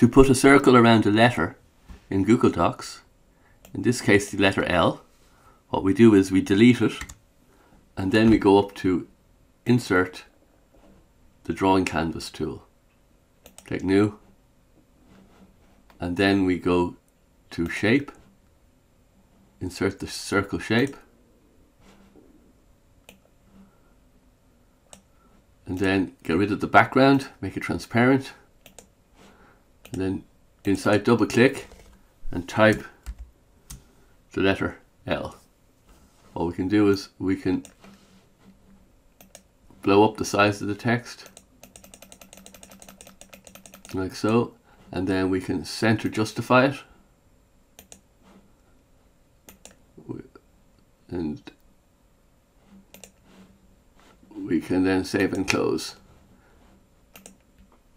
To put a circle around a letter in Google Docs, in this case the letter L, what we do is we delete it and then we go up to insert the drawing canvas tool. Click new and then we go to shape, insert the circle shape and then get rid of the background, make it transparent and then inside double click and type the letter L. All we can do is we can blow up the size of the text like so and then we can center justify it and we can then save and close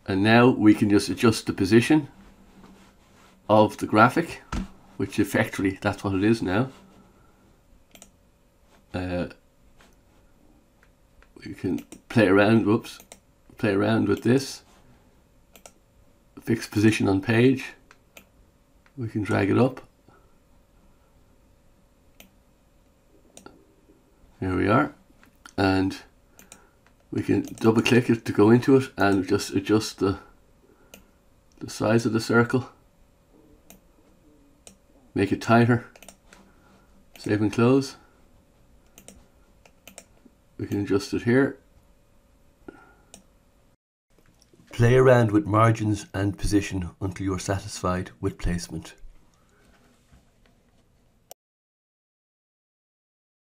and now we can just adjust the position of the graphic which effectively that's what it is now. Uh, we can play around whoops play around with this. Fixed position on page. We can drag it up. Here we are. And we can double click it to go into it and just adjust the the size of the circle. Make it tighter. Save and close. We can adjust it here. Play around with margins and position until you're satisfied with placement